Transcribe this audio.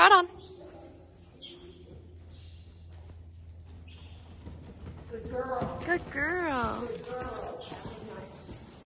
Trot on. Good girl. Good girl. Good girl.